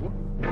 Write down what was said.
What?